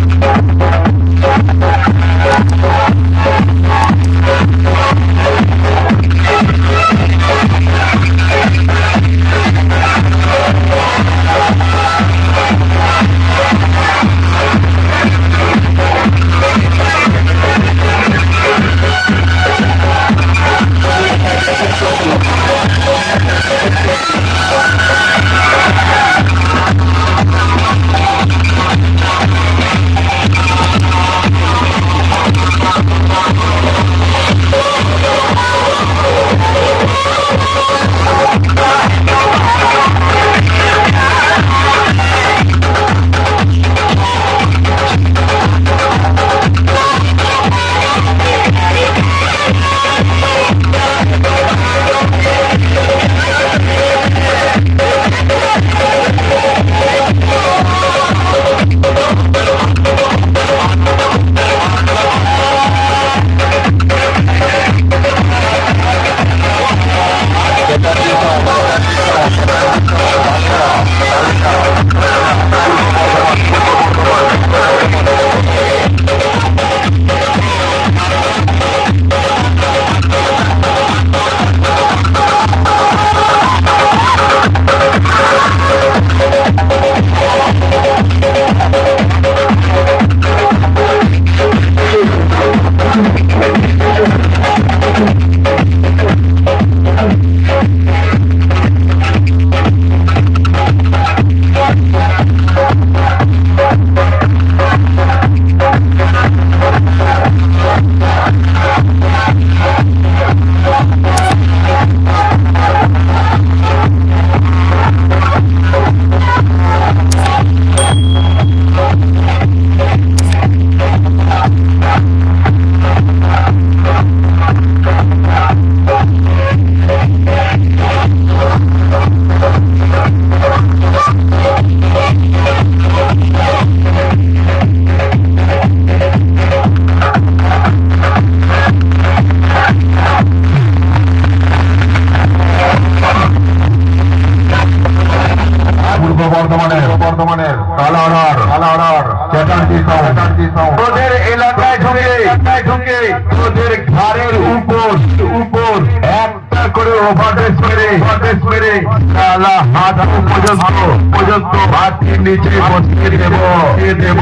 Yeah. তোদের এলাকায় ঢুকে এলাকায় ঢুকে। তোদের ঘরের উপর উপর একটা করে ওভারটেস মেরে ওভারটেস মেরে কালা হাত পর্যন্ত পর্যন্ত ভাত নিচে বসিয়ে দেব দেব।